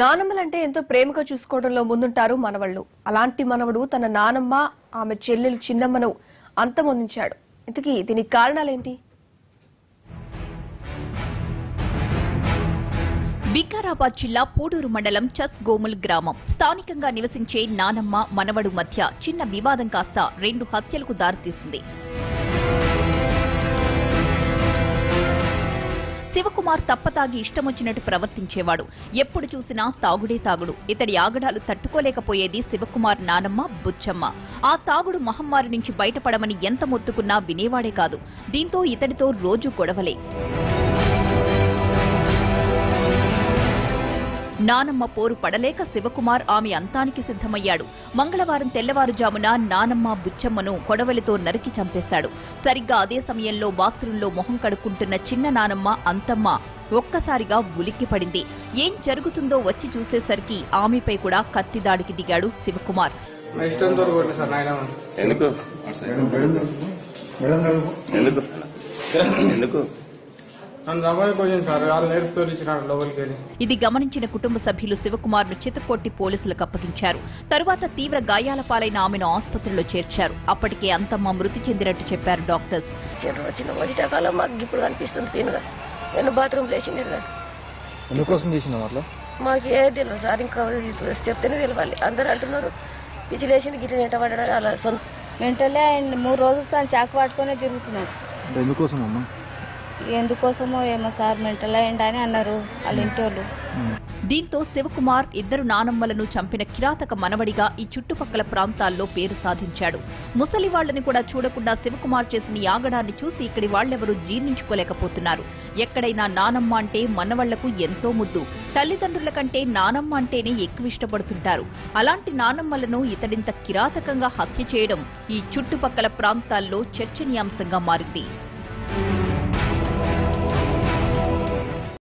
నానమ్మలంటే ఎంతో ప్రేమగా చూసుకోవడంలో ముందుంటారు మనవళ్ళు. అలాంటి మనవడు తన నానమ్మ ఆమె చెల్లెలు చిన్నమ్మను అంతమొందించాడు. ఇంతకీ దీనికి కారణాలేంటి? వికారాబాద్ జిల్లా పూడూరు మండలం చస్ గోముల్ గ్రామం. స్థానికంగా నివసించే నానమ్మ మనవడు మధ్య చిన్న వివాదం కాస్త రెండు హత్యలకు దారితీసింది. శివకుమార్ తప్పతాగి ఇష్టమొచ్చినట్టు ప్రవర్తించేవాడు. ఎప్పుడు చూసినా తాగుడే తాగుడు. ఇతడి ఆగడాలు తట్టుకోలేకపోయేది శివకుమార్ నానమ్మ బుచ్చమ్మ. ఆ తాగుడు మహమ్మారి నుంచి బయటపడమని ఎంత మొత్తుకున్నా వినేవాడే కాదు. దీంతో ఇతడితో రోజు గొడవలే. నానమ్మ పోరు పడలేక శివకుమార్ ఆమె అంతానికి సిద్ధమయ్యాడు. మంగళవారం తెల్లవారుజామున నానమ్మ బుచ్చమ్మను కొడవలితో నరికి చంపేశాడు. సరిగ్గా అదే సమయంలో బాత్రూంలో మొహం కడుక్కుంటున్న చిన్న నానమ్మ అంతమ్మ ఒక్కసారిగా ఉలిక్కిపడింది ఏం జరుగుతుందో వచ్చి చూసేసరికి ఆమెపై కూడా కత్తి దాడికి దిగాడు శివకుమార్. ఎందుకు? ఎందుకు? ఇది గమనించిన కుటుంబ సభ్యులు శివకుమార్ను చితకొట్టి పోలీసులకు అప్పగించారు. తరువాత తీవ్ర గాయాల పాలైన ఆమెను ఆసుపత్రిలో చేర్చారు. అప్పటికే అంతమ్మ మృతి చెందినట్టు చెప్పారు డాక్టర్స్. చిన్న వచ్చిన మాకు ఇప్పుడు కనిపిస్తుంది నేను బాత్రూమ్ లేచింది ఎందుకోసం చేసినావు అట్లా? మాకు ఏ తెలియదు సార్ ఇంకా చెప్తేనే తెలియాలి అందరూ అంటున్నారు పిచ్చి లేచింది గిట్ల నెట పడ్డాడు అలా సొంత మెంటలే ఆయన మూడు రోజులు సార్ చాకు పట్టుకునే తిరుగుతున్నాడు ఎందుకోసం అమ్మా ఎందుకోసమో ఏమో సార్ మెంటల్ అయ్యండి అని అన్నారు వాళ్ళ ఇంటి వాళ్ళు దీంతో శివకుమార్ ఇద్దరు నానమ్మలను చంపిన కిరాతక మనవడిగా ఈ చుట్టుపక్కల ప్రాంతాల్లో పేరు సాధించాడు. ముసలి వాళ్ళని కూడా చూడకుండా శివకుమార్ చేసిన ఈ ఆగడాన్ని చూసి ఇక్కడి వాళ్ళెవరూ జీర్ణించుకోలేకపోతున్నారు. ఎక్కడైనా నానమ్మ అంటే మనవళ్ళకు ఎంతో ముద్దు. తల్లిదండ్రుల కంటే నానమ్మ అంటేనే ఎక్కువ ఇష్టపడుతుంటారు. అలాంటి నానమ్మలను ఇతడింత కిరాతకంగా హత్య చేయడం ఈ చుట్టుపక్కల ప్రాంతాల్లో చర్చనీయాంశంగా మారింది.